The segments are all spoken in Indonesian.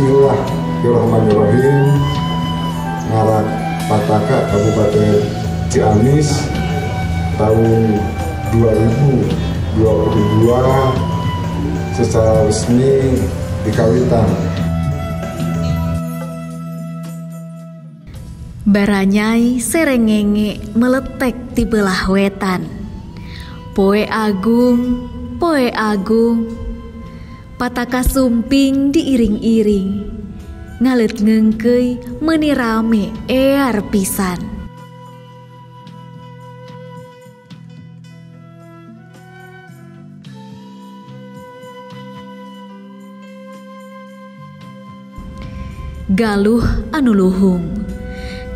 Bismillahirrahmanirrahim Ngarak Pataka Kabupaten Ciamis tahun 2022 secara resmi di Kawitan. Baranyai serengenge meletek di belah wetan. Poe agung, poe agung. Pataka sumping diiring-iring. Ngalet ngengkei menirame ear pisan. Galuh anu luhung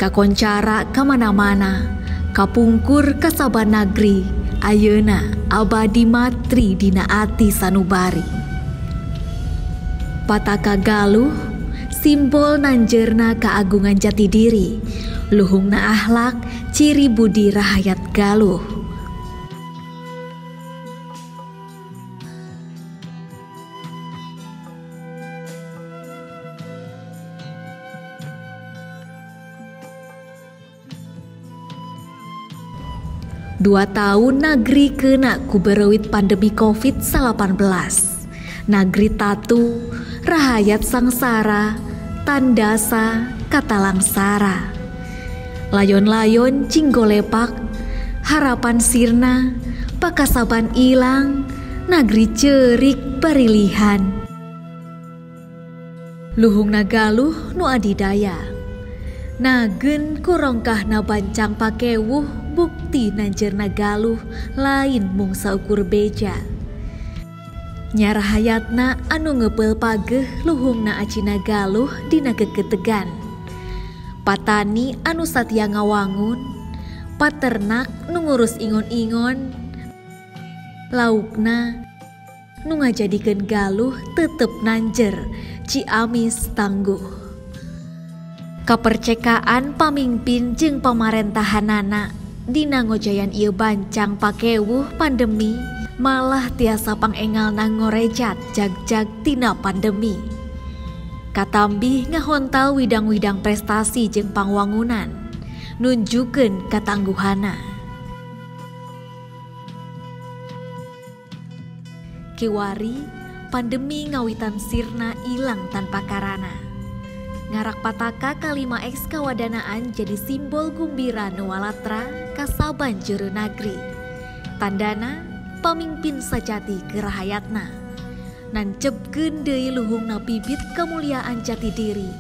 kakoncara kamana-mana kapungkur kasaban nagri ayeuna abadi matri dina ati sanubari pataka galuh simbol nanjerna keagungan jati diri luhungna ahlak ciri budi rahayat galuh Dua tahun negeri kena kuberewit pandemi COVID-19. Negeri tatu, rahayat sangsara, tandasa, kata langsara. Layon-layon cinggolepak, harapan sirna, pakasaban ilang, negeri cerik barilihan. Luhung nagaluh nu adidaya. Nagen kurongkah na bancang pakewuh bukti nanjerna galuh lain mung saukur beja. Nyarahayatna anu ngepel pageh luhungna acina galuh dina keketegan. Patani anu satya ngawangun, paternak nu ngurus ingon-ingon, laukna nu ngajadikeun galuh tetep nanjer, ciamis tangguh. Kapercekaan pamimpin jeung pamarentahanana Dina ngojayan ieu bancang pakewuh pandemi malah tiasa pangengal nang ngorejat jag-jag tina pandemi. Katambi ngahontal widang-widang prestasi jeung pangwangunan nunjukeun katangguhana. Kiwari pandemi ngawitan sirna ilang tanpa karana. Ngarak pataka kalima X kawadanaan jadi simbol gumbira nuwalatra kasaban juru nagri. Tandana pamimpin sajati kerahayatna. Nancepkeun deui luhungna bibit kemuliaan jati diri.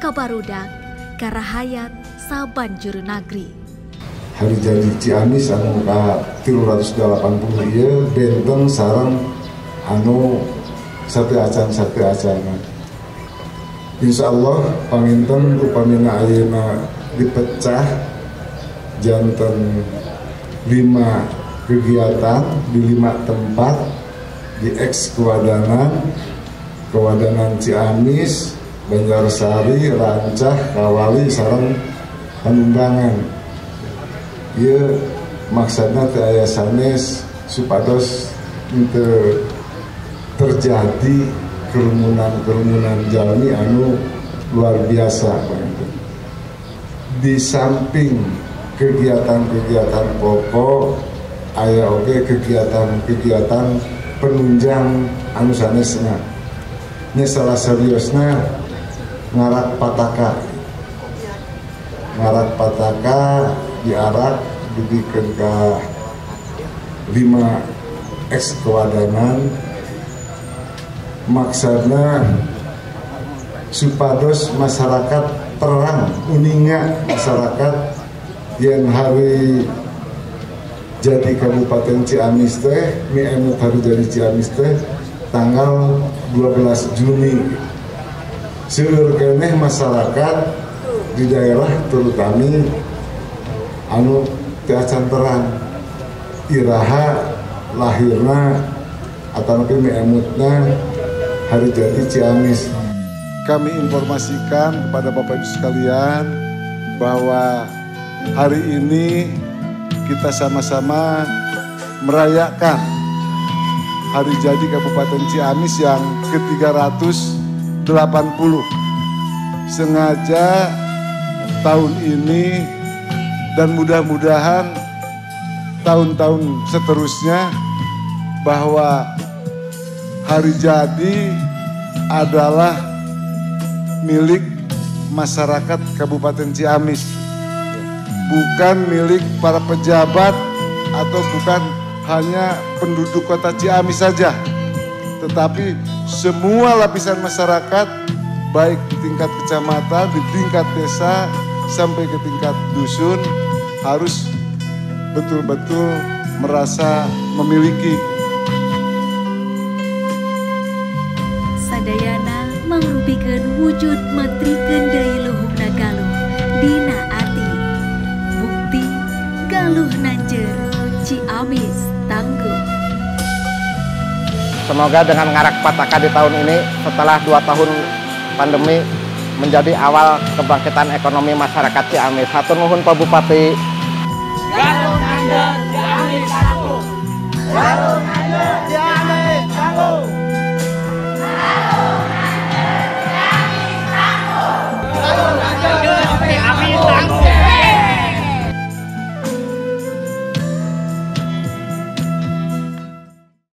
Kabarudak karahayat saban juru nagri. Hari jadi Ciamis anu ka 380 ieu benteng sarang anu satu acan satu acan. Insya Allah panginten upamina ayeuna dipecah jantan lima kegiatan di lima tempat di ex kewadanan kewadanan Ciamis Banjarsari Rancah Kawali sarang Panumbangan Iya maksudnya teh aya sanes supados terjadi kerumunan-kerumunan jalmi anu luar biasa di samping kegiatan-kegiatan pokok aya oke kegiatan-kegiatan penunjang anu sanesna ini salah seriusnya ngarak pataka. Ngarak pataka diarak dibikin ke lima ex kewadanan maksudnya supados masyarakat terang uninga masyarakat yang hari jadi Kabupaten Ciamis teh mi emut hari jadi Ciamis teh tanggal 12 Juni seluruh keneh masyarakat di daerah terutama anu tiacan terang iraha lahirna atau mungkin mi emutna hari jadi Ciamis. Kami informasikan kepada Bapak Ibu sekalian bahwa hari ini kita sama-sama merayakan hari jadi Kabupaten Ciamis yang ke-300 Sengaja tahun ini dan mudah-mudahan tahun-tahun seterusnya bahwa hari jadi adalah milik masyarakat Kabupaten Ciamis. Bukan milik para pejabat atau bukan hanya penduduk kota Ciamis saja. Tetapi semua lapisan masyarakat baik di tingkat kecamatan, di tingkat desa, sampai ke tingkat dusun harus betul-betul merasa memiliki. Sadayana mangrupikan wujud matri kendai luhung nagaluh dina Galuh Nanjer, Ciamis, Tangguh. Semoga dengan ngarak pataka di tahun ini setelah dua tahun pandemi menjadi awal kebangkitan ekonomi masyarakat Ciamis. Satu nuhun Pak Bupati. Galuh Nanjer, Ciamis, Tangguh. Galuh Nanjer, Ciamis, Tangguh.